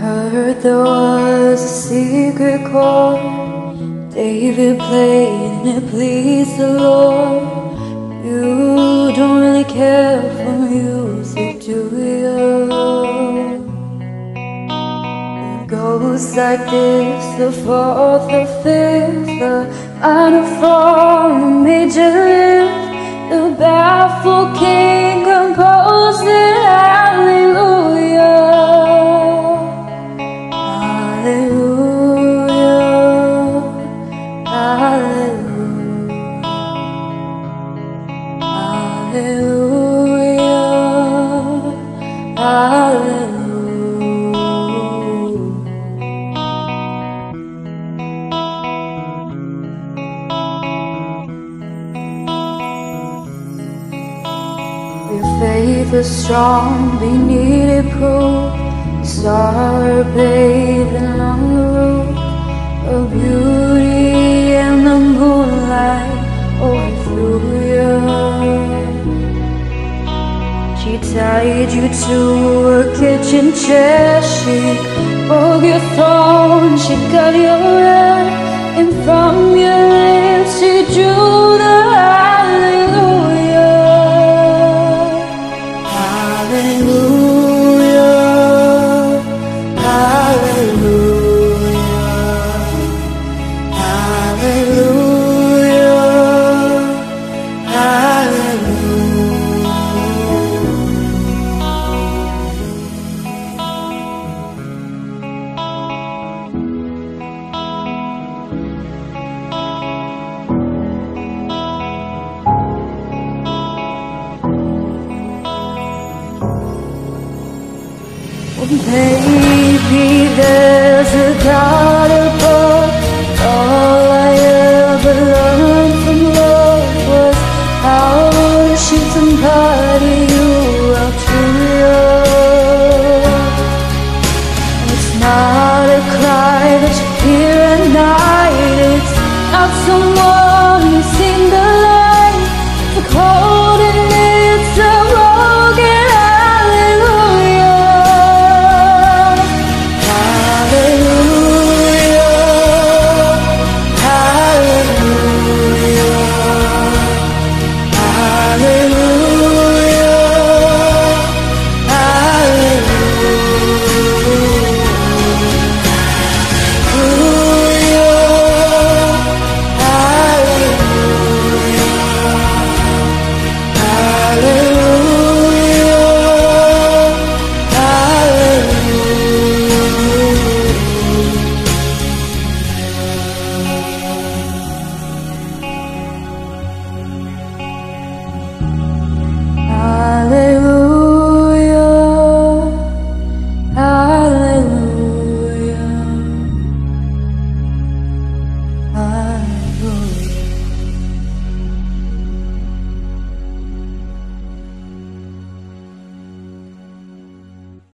heard there was a secret chord. David played and it pleased the Lord. You don't really care for music, do you? It goes like this, the fourth, the fifth, the minor fall, major lift The baffled king faith is strong, we needed proof. You saw tied you to a kitchen chair. She broke your throne. She cut your hair, and from Maybe there's a God above. All I ever learned from love was how to shoot somebody you are truly love. It's not a cry that you hear at night.